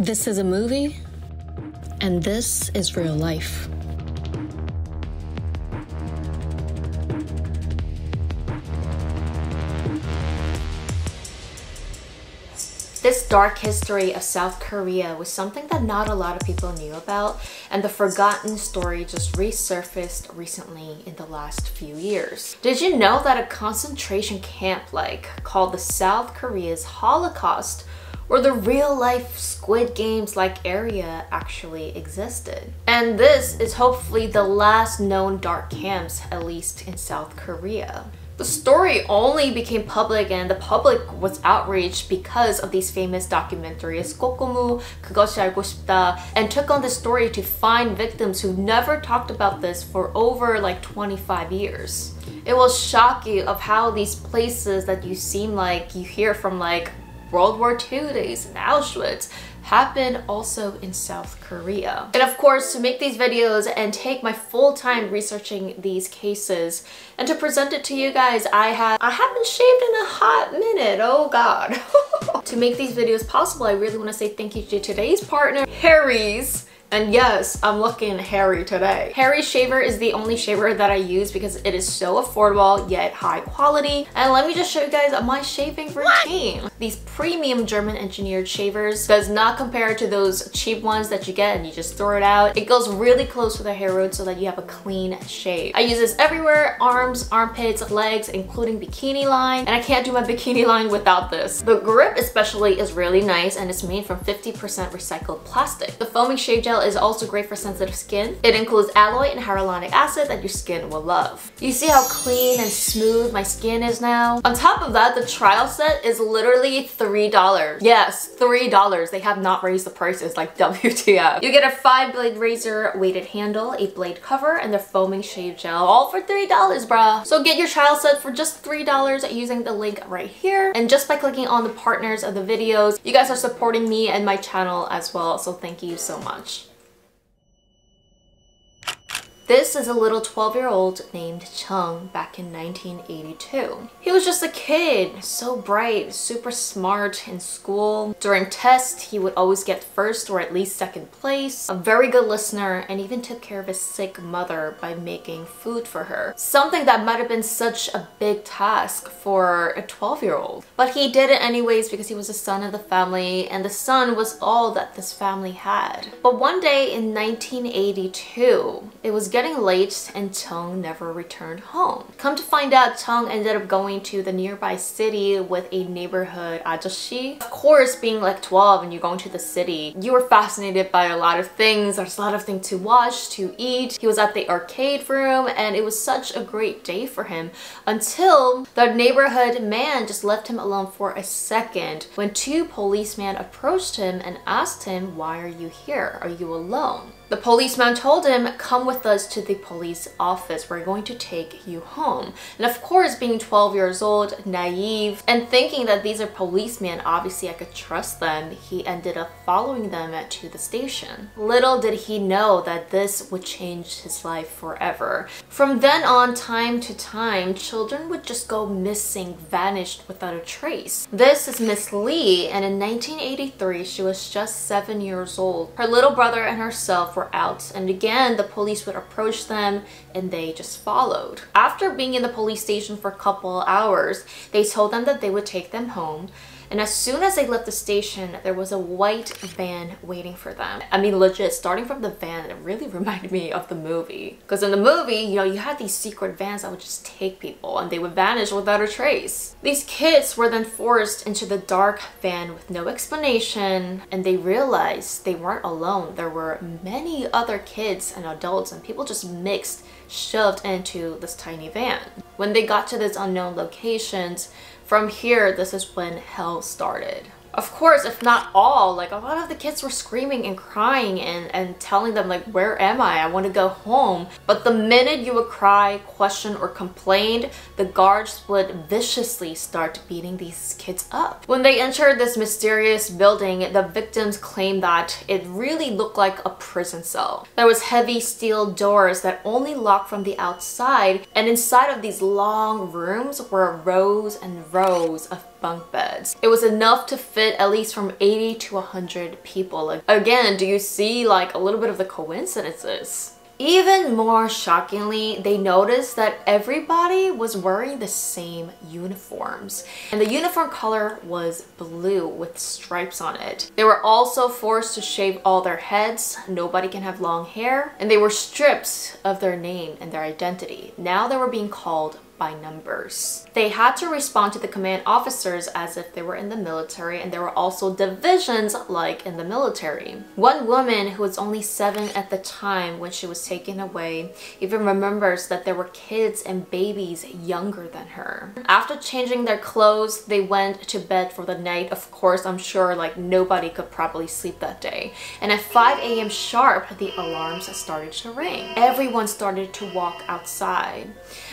This is a movie, and this is real life. This dark history of South Korea was something that not a lot of people knew about, and the forgotten story just resurfaced recently in the last few years. Did you know that a concentration camp like called the South Korea's Holocaust or the real life Squid Games like area actually existed. And this is hopefully the last known dark camps, at least in South Korea. The story only became public and the public was outraged because of these famous documentaries Kokomu, 그것이 알고 싶다 and took on the story to find victims who never talked about this for over like 25 years. It will shock you of how these places that you seem like you hear from like World War II days in Auschwitz happened also in South Korea. And of course, to make these videos and take my full time researching these cases and to present it to you guys, I have I haven't shaved in a hot minute. Oh god. to make these videos possible, I really want to say thank you to today's partner, Harry's. And yes, I'm looking hairy today. Harry Shaver is the only shaver that I use because it is so affordable yet high quality. And let me just show you guys my shaving routine. What? These premium German engineered shavers does not compare to those cheap ones that you get and you just throw it out. It goes really close to the hair root so that you have a clean shave. I use this everywhere, arms, armpits, legs, including bikini line. And I can't do my bikini line without this. The grip especially is really nice and it's made from 50% recycled plastic. The foaming shave gel is also great for sensitive skin. It includes aloe and hyaluronic acid that your skin will love. You see how clean and smooth my skin is now? On top of that, the trial set is literally $3. Yes, $3. They have not raised the prices like WTF. You get a five blade razor weighted handle, a blade cover, and the foaming shave gel all for $3 bruh. So get your trial set for just $3 using the link right here. And just by clicking on the partners of the videos, you guys are supporting me and my channel as well. So thank you so much. This is a little 12 year old named Chung back in 1982. He was just a kid, so bright, super smart in school. During tests, he would always get first or at least second place. A very good listener and even took care of his sick mother by making food for her. Something that might have been such a big task for a 12 year old. But he did it anyways because he was the son of the family and the son was all that this family had. But one day in 1982, it was getting getting late and Tong never returned home. Come to find out, Tong ended up going to the nearby city with a neighborhood ajashi. Of course, being like 12 and you're going to the city, you were fascinated by a lot of things. There's a lot of things to watch, to eat. He was at the arcade room and it was such a great day for him until the neighborhood man just left him alone for a second when two policemen approached him and asked him, why are you here? Are you alone? The policeman told him, come with us to the police office. We're going to take you home. And of course, being 12 years old, naive, and thinking that these are policemen, obviously I could trust them, he ended up following them to the station. Little did he know that this would change his life forever. From then on, time to time, children would just go missing, vanished without a trace. This is Miss Lee, and in 1983, she was just seven years old. Her little brother and herself were out and again the police would approach them and they just followed. After being in the police station for a couple hours, they told them that they would take them home and as soon as they left the station, there was a white van waiting for them. I mean, legit, starting from the van, it really reminded me of the movie. Because in the movie, you know, you had these secret vans that would just take people and they would vanish without a trace. These kids were then forced into the dark van with no explanation and they realized they weren't alone. There were many other kids and adults and people just mixed shoved into this tiny van. When they got to these unknown locations, from here, this is when hell started. Of course, if not all, like a lot of the kids were screaming and crying and, and telling them like, where am I? I want to go home. But the minute you would cry, question, or complain, the guards would viciously start beating these kids up. When they entered this mysterious building, the victims claimed that it really looked like a prison cell. There was heavy steel doors that only locked from the outside and inside of these long rooms were rows and rows of bunk beds. It was enough to fit at least from 80 to 100 people. Again, do you see like a little bit of the coincidences? Even more shockingly, they noticed that everybody was wearing the same uniforms. And the uniform color was blue with stripes on it. They were also forced to shave all their heads. Nobody can have long hair. And they were stripped of their name and their identity. Now they were being called by numbers. They had to respond to the command officers as if they were in the military and there were also divisions like in the military. One woman who was only seven at the time when she was taken away even remembers that there were kids and babies younger than her. After changing their clothes, they went to bed for the night. Of course, I'm sure like nobody could probably sleep that day. And at 5 a.m. sharp, the alarms started to ring. Everyone started to walk outside.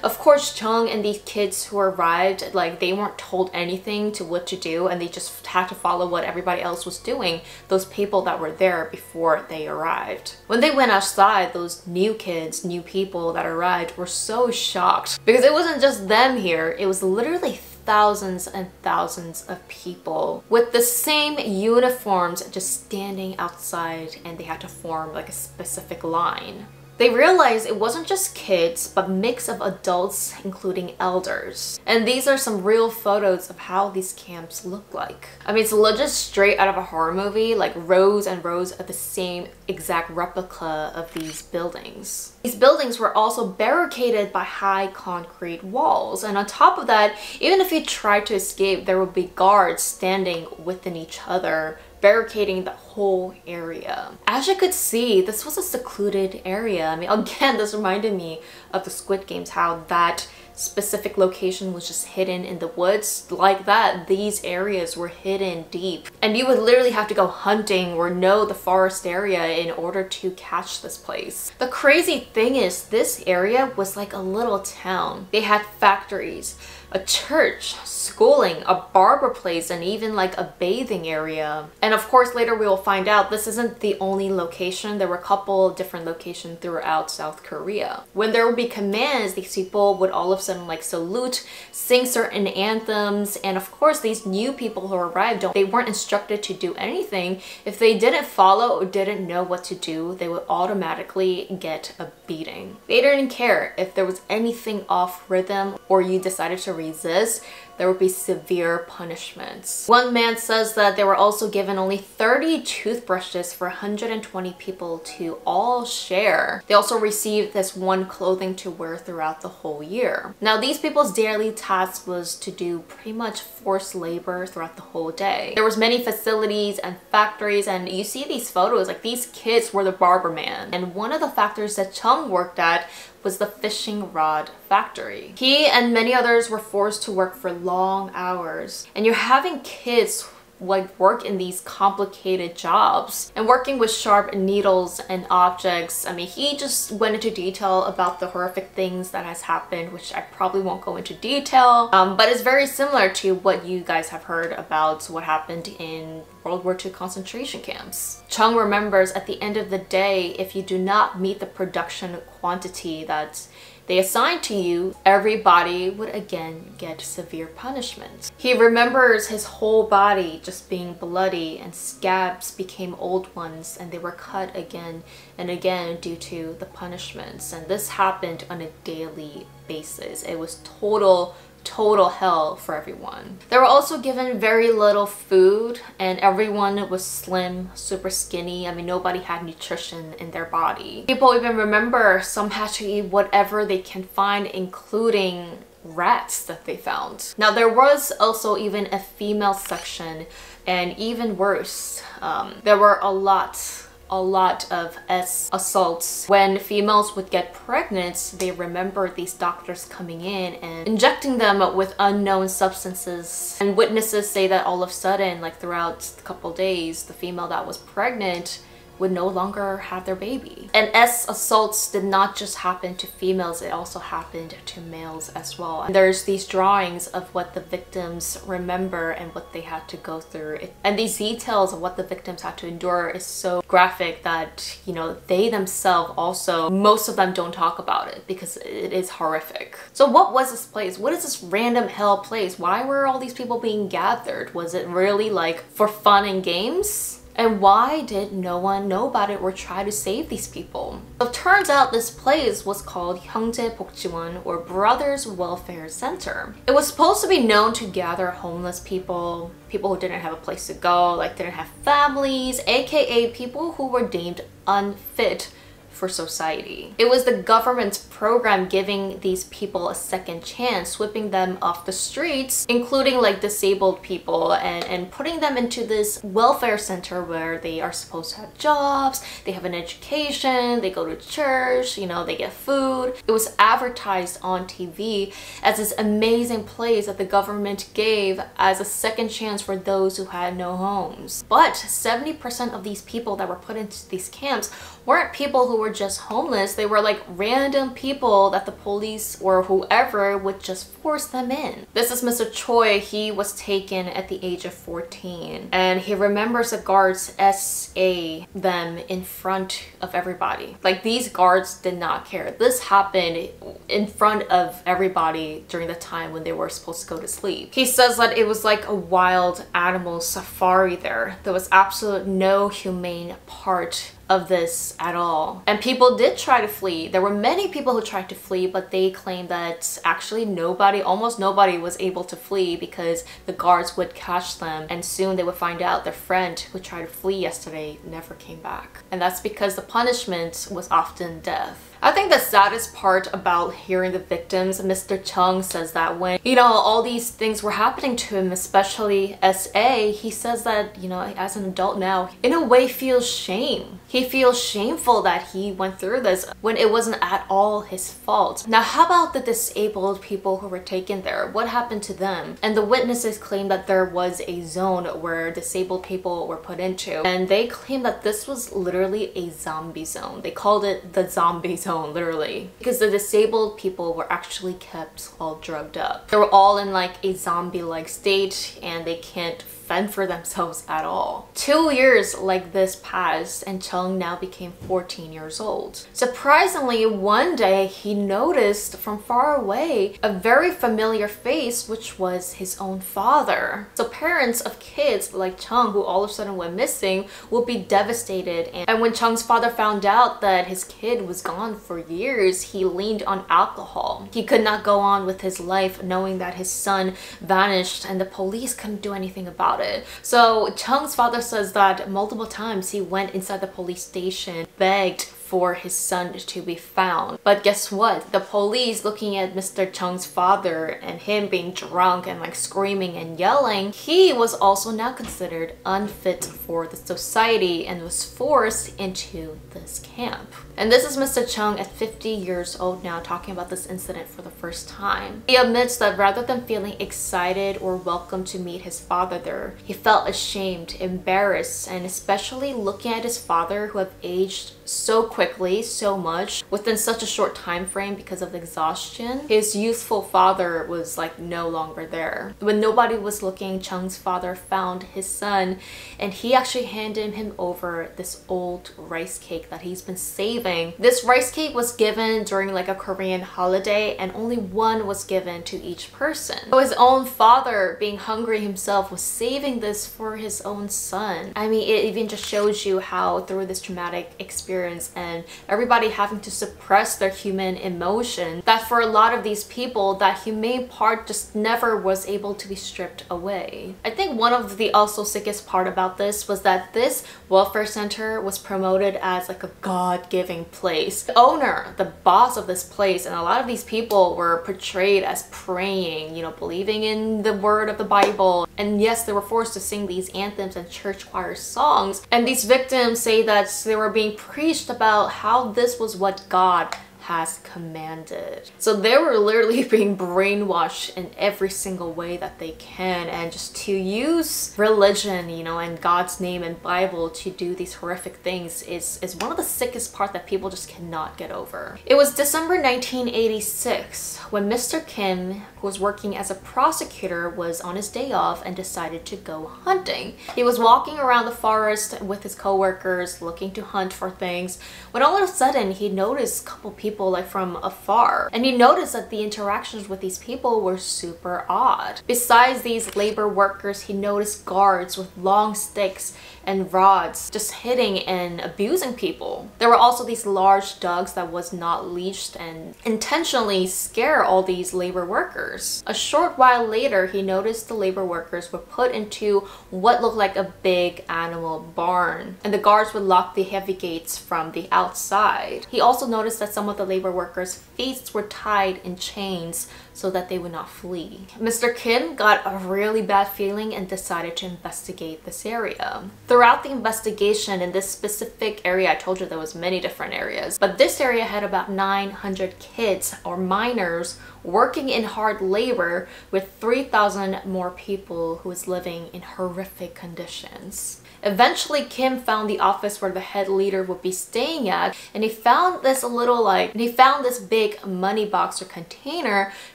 Of course, Chung and these kids who arrived, like they weren't told anything to what to do and they just had to follow what everybody else was doing, those people that were there before they arrived. When they went outside, those new kids, new people that arrived were so shocked because it wasn't just them here, it was literally thousands and thousands of people with the same uniforms just standing outside and they had to form like a specific line. They realized it wasn't just kids, but mix of adults, including elders. And these are some real photos of how these camps look like. I mean, it's legit straight out of a horror movie, like rows and rows of the same exact replica of these buildings. These buildings were also barricaded by high concrete walls. And on top of that, even if you tried to escape, there would be guards standing within each other barricading the whole area. As you could see, this was a secluded area. I mean, again, this reminded me of the Squid Games, how that specific location was just hidden in the woods. Like that, these areas were hidden deep. And you would literally have to go hunting or know the forest area in order to catch this place. The crazy thing is this area was like a little town. They had factories, a church, schooling, a barber place, and even like a bathing area. And of course, later we will find out this isn't the only location. There were a couple different locations throughout South Korea. When there would be commands, these people would all of a sudden like salute, sing certain anthems, and of course, these new people who arrived, they weren't instructed to do anything. If they didn't follow or didn't know what to do, they would automatically get a beating. They didn't care if there was anything off rhythm or you decided to resist, there would be severe punishments. One man says that they were also given only 30 toothbrushes for 120 people to all share. They also received this one clothing to wear throughout the whole year. Now these people's daily task was to do pretty much forced labor throughout the whole day. There was many facilities and factories and you see these photos like these kids were the barber man and one of the factories that Chung worked at was the fishing rod factory. He and many others were forced to work for long hours. And you're having kids like work in these complicated jobs and working with sharp needles and objects. I mean, he just went into detail about the horrific things that has happened, which I probably won't go into detail, um, but it's very similar to what you guys have heard about what happened in World War II concentration camps. Chung remembers at the end of the day, if you do not meet the production quantity that they assigned to you, everybody would again get severe punishment. He remembers his whole body just being bloody and scabs became old ones and they were cut again and again due to the punishments. And this happened on a daily basis. It was total total hell for everyone. They were also given very little food and everyone was slim, super skinny. I mean, nobody had nutrition in their body. People even remember some had to eat whatever they can find, including rats that they found. Now there was also even a female section and even worse, um, there were a lot a lot of S assaults. When females would get pregnant, they remember these doctors coming in and injecting them with unknown substances. And witnesses say that all of a sudden, like throughout a couple days, the female that was pregnant would no longer have their baby. And as assaults did not just happen to females, it also happened to males as well. And there's these drawings of what the victims remember and what they had to go through. And these details of what the victims had to endure is so graphic that, you know, they themselves also, most of them don't talk about it because it is horrific. So what was this place? What is this random hell place? Why were all these people being gathered? Was it really like for fun and games? And why did no one know about it or try to save these people? It turns out this place was called Hyungjae Bokjiwon or Brothers Welfare Center. It was supposed to be known to gather homeless people, people who didn't have a place to go, like didn't have families, aka people who were deemed unfit for society. It was the government's program giving these people a second chance, sweeping them off the streets, including like disabled people and, and putting them into this welfare center where they are supposed to have jobs, they have an education, they go to church, you know, they get food. It was advertised on TV as this amazing place that the government gave as a second chance for those who had no homes. But 70% of these people that were put into these camps weren't people who were just homeless. They were like random people that the police or whoever would just force them in. This is Mr. Choi. He was taken at the age of 14 and he remembers the guards SA them in front of everybody. Like these guards did not care. This happened in front of everybody during the time when they were supposed to go to sleep. He says that it was like a wild animal safari there. There was absolute no humane part of this at all. And people did try to flee. There were many people who tried to flee, but they claimed that actually nobody, almost nobody was able to flee because the guards would catch them and soon they would find out their friend who tried to flee yesterday never came back. And that's because the punishment was often death. I think the saddest part about hearing the victims, Mr. Chung says that when, you know, all these things were happening to him, especially SA, he says that, you know, as an adult now, in a way feels shame. He feels shameful that he went through this when it wasn't at all his fault. Now, how about the disabled people who were taken there? What happened to them? And the witnesses claim that there was a zone where disabled people were put into, and they claim that this was literally a zombie zone. They called it the zombie zone literally. Because the disabled people were actually kept all drugged up. They were all in like a zombie-like state and they can't fend for themselves at all. Two years like this passed and Chung now became 14 years old. Surprisingly, one day he noticed from far away a very familiar face which was his own father. So parents of kids like Chung who all of a sudden went missing would be devastated and when Chung's father found out that his kid was gone for years, he leaned on alcohol. He could not go on with his life knowing that his son vanished and the police couldn't do anything about about it. So Chung's father says that multiple times he went inside the police station, begged for his son to be found. But guess what? The police looking at Mr. Chung's father and him being drunk and like screaming and yelling, he was also now considered unfit for the society and was forced into this camp. And this is Mr. Chung at 50 years old now talking about this incident for the first time. He admits that rather than feeling excited or welcome to meet his father there, he felt ashamed, embarrassed, and especially looking at his father who had aged so quickly, so much, within such a short time frame because of exhaustion. His youthful father was like no longer there. When nobody was looking, Chung's father found his son and he actually handed him over this old rice cake that he's been saving this rice cake was given during like a Korean holiday and only one was given to each person. So his own father, being hungry himself, was saving this for his own son. I mean, it even just shows you how through this traumatic experience and everybody having to suppress their human emotion, that for a lot of these people, that humane part just never was able to be stripped away. I think one of the also sickest part about this was that this welfare center was promoted as like a god-given place. The owner, the boss of this place, and a lot of these people were portrayed as praying, you know, believing in the word of the Bible. And yes, they were forced to sing these anthems and church choir songs. And these victims say that they were being preached about how this was what God has commanded. So they were literally being brainwashed in every single way that they can and just to use religion, you know, and God's name and Bible to do these horrific things is, is one of the sickest part that people just cannot get over. It was December 1986 when Mr. Kim, who was working as a prosecutor, was on his day off and decided to go hunting. He was walking around the forest with his coworkers looking to hunt for things when all of a sudden he noticed a couple people like from afar and he noticed that the interactions with these people were super odd. Besides these labor workers, he noticed guards with long sticks and rods just hitting and abusing people. There were also these large dogs that was not leashed and intentionally scare all these labor workers. A short while later, he noticed the labor workers were put into what looked like a big animal barn and the guards would lock the heavy gates from the outside. He also noticed that some of the labor workers' feet were tied in chains so that they would not flee. Mr. Kim got a really bad feeling and decided to investigate this area. Throughout the investigation in this specific area, I told you there was many different areas, but this area had about 900 kids or minors working in hard labor with 3,000 more people who was living in horrific conditions. Eventually, Kim found the office where the head leader would be staying at, and he found this little like, and he found this big money box or container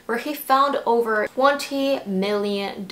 where he found over $20 million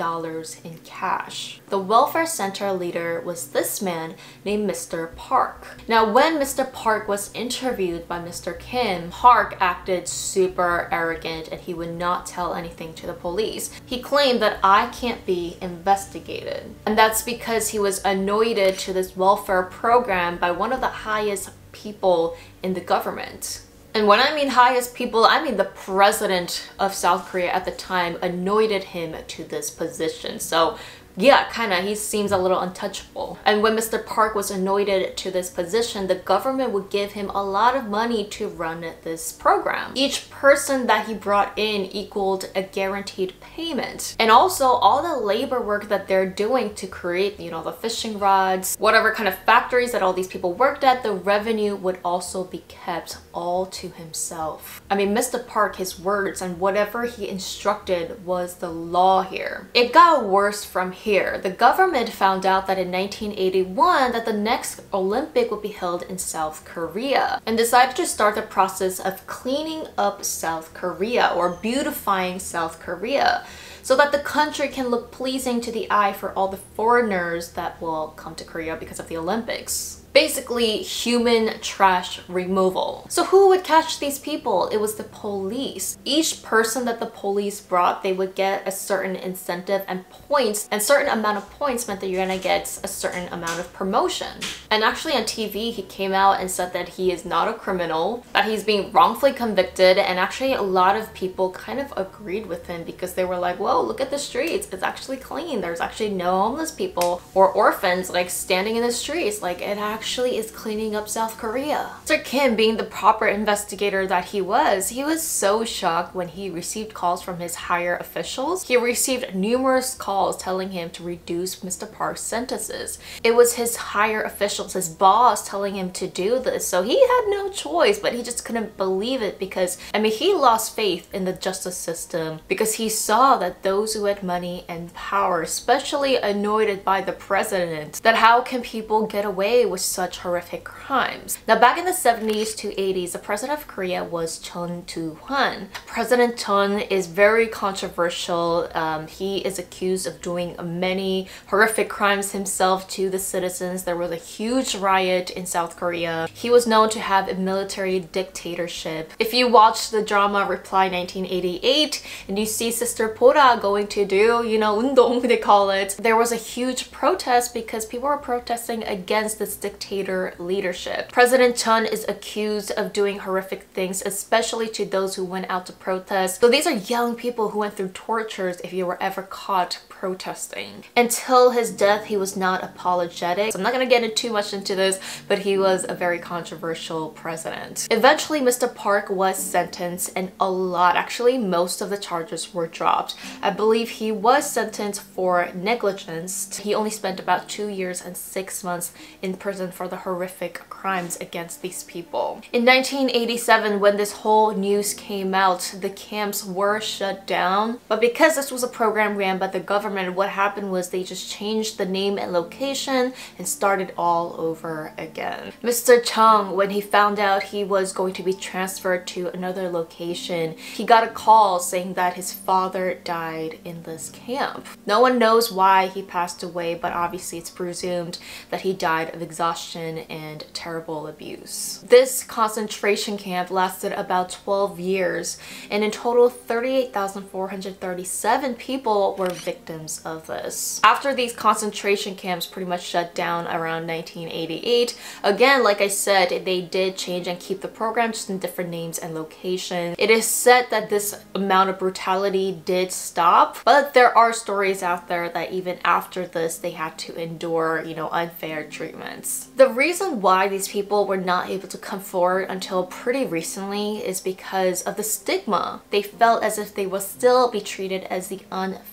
in cash. The welfare center leader was this man named Mr. Park. Now, when Mr. Park was interviewed by Mr. Kim, Park acted super arrogant and he would not tell anything to the police. He claimed that I can't be investigated. And that's because he was anointed to this welfare program by one of the highest people in the government. And when I mean highest people, I mean the president of South Korea at the time anointed him to this position. So yeah, kind of, he seems a little untouchable. And when Mr. Park was anointed to this position, the government would give him a lot of money to run this program. Each person that he brought in equaled a guaranteed payment. And also all the labor work that they're doing to create, you know, the fishing rods, whatever kind of factories that all these people worked at, the revenue would also be kept all to himself. I mean, Mr. Park, his words and whatever he instructed was the law here. It got worse from here here. The government found out that in 1981 that the next Olympic would be held in South Korea and decided to start the process of cleaning up South Korea or beautifying South Korea so that the country can look pleasing to the eye for all the foreigners that will come to Korea because of the Olympics basically human trash removal. So who would catch these people? It was the police. Each person that the police brought, they would get a certain incentive and points, and certain amount of points meant that you're gonna get a certain amount of promotion. And actually on TV, he came out and said that he is not a criminal, that he's being wrongfully convicted, and actually a lot of people kind of agreed with him because they were like, whoa, look at the streets, it's actually clean. There's actually no homeless people or orphans like standing in the streets. Like it actually actually is cleaning up South Korea. Mr. Kim, being the proper investigator that he was, he was so shocked when he received calls from his higher officials. He received numerous calls telling him to reduce Mr. Park's sentences. It was his higher officials, his boss, telling him to do this. So he had no choice, but he just couldn't believe it because, I mean, he lost faith in the justice system because he saw that those who had money and power, especially anointed by the president, that how can people get away with such horrific crimes. Now back in the 70s to 80s, the president of Korea was Chun Doo-hwan. President Chun is very controversial. Um, he is accused of doing many horrific crimes himself to the citizens. There was a huge riot in South Korea. He was known to have a military dictatorship. If you watch the drama Reply 1988 and you see Sister Bora going to do, you know, undong they call it, there was a huge protest because people were protesting against this dictatorship dictator leadership. President Chun is accused of doing horrific things, especially to those who went out to protest. So these are young people who went through tortures if you were ever caught protesting. Until his death, he was not apologetic. So I'm not gonna get into too much into this, but he was a very controversial president. Eventually, Mr. Park was sentenced and a lot, actually most of the charges were dropped. I believe he was sentenced for negligence. He only spent about two years and six months in prison for the horrific crimes against these people. In 1987, when this whole news came out, the camps were shut down. But because this was a program ran by the government, what happened was they just changed the name and location and started all over again. Mr. Chung, when he found out he was going to be transferred to another location, he got a call saying that his father died in this camp. No one knows why he passed away, but obviously it's presumed that he died of exhaustion and terrible abuse. This concentration camp lasted about 12 years, and in total 38,437 people were victims of this. After these concentration camps pretty much shut down around 1988, again, like I said, they did change and keep the program just in different names and locations. It is said that this amount of brutality did stop, but there are stories out there that even after this, they had to endure, you know, unfair treatments. The reason why these people were not able to come forward until pretty recently is because of the stigma. They felt as if they would still be treated as the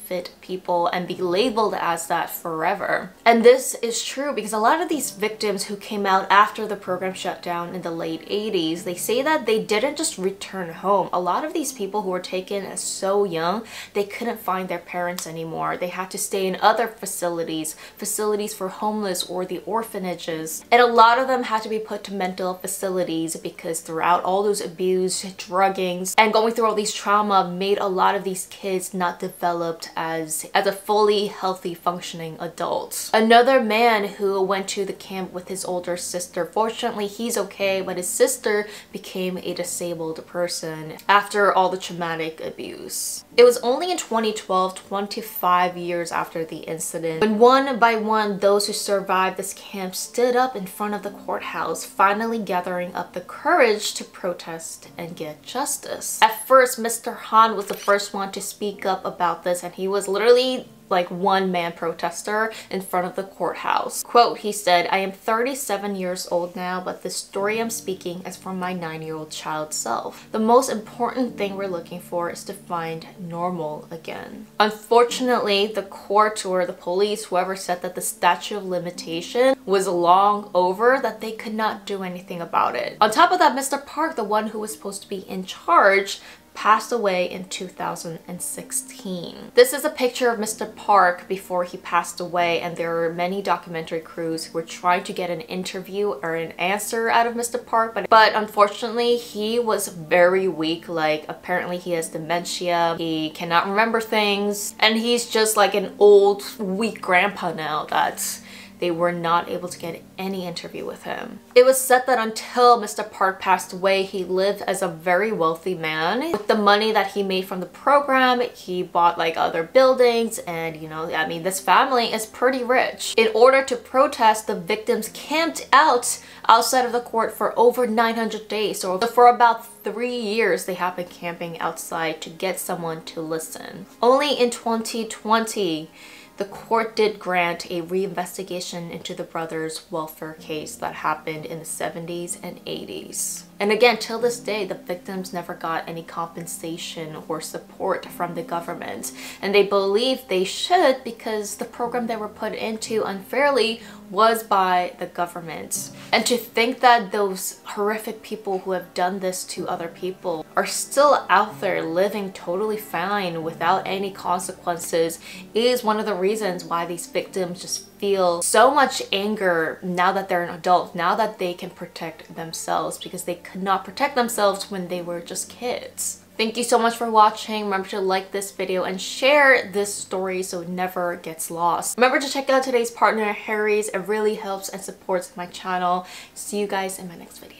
unfit people and be labeled as that forever. And this is true because a lot of these victims who came out after the program shut down in the late 80s, they say that they didn't just return home. A lot of these people who were taken as so young, they couldn't find their parents anymore. They had to stay in other facilities, facilities for homeless or the orphanages. And a lot of them had to be put to mental facilities because throughout all those abuse, druggings, and going through all these trauma made a lot of these kids not developed as, as a fully healthy functioning adult. Another man who went to the camp with his older sister, fortunately he's okay, but his sister became a disabled person after all the traumatic abuse. It was only in 2012, 25 years after the incident, when one by one those who survived this camp stood up in front of the courthouse, finally gathering up the courage to protest and get justice. At first, Mr. Han was the first one to speak up about this and he was literally like one man protester in front of the courthouse. Quote, he said, I am 37 years old now, but the story I'm speaking is from my nine-year-old child self. The most important thing we're looking for is to find normal again. Unfortunately, the court or the police, whoever said that the statute of limitation was long over, that they could not do anything about it. On top of that, Mr. Park, the one who was supposed to be in charge, passed away in 2016. This is a picture of Mr. Park before he passed away and there are many documentary crews who were trying to get an interview or an answer out of Mr. Park but, but unfortunately he was very weak like apparently he has dementia, he cannot remember things and he's just like an old weak grandpa now that's they were not able to get any interview with him. It was said that until Mr. Park passed away, he lived as a very wealthy man. With the money that he made from the program, he bought like other buildings and you know, I mean, this family is pretty rich. In order to protest, the victims camped out outside of the court for over 900 days. So for about three years, they have been camping outside to get someone to listen. Only in 2020, the court did grant a reinvestigation into the brothers' welfare case that happened in the 70s and 80s. And again, till this day, the victims never got any compensation or support from the government. And they believe they should because the program they were put into unfairly was by the government. And to think that those horrific people who have done this to other people are still out there living totally fine without any consequences is one of the reasons why these victims just feel so much anger now that they're an adult, now that they can protect themselves because they could not protect themselves when they were just kids. Thank you so much for watching. Remember to like this video and share this story so it never gets lost. Remember to check out today's partner, Harry's. It really helps and supports my channel. See you guys in my next video.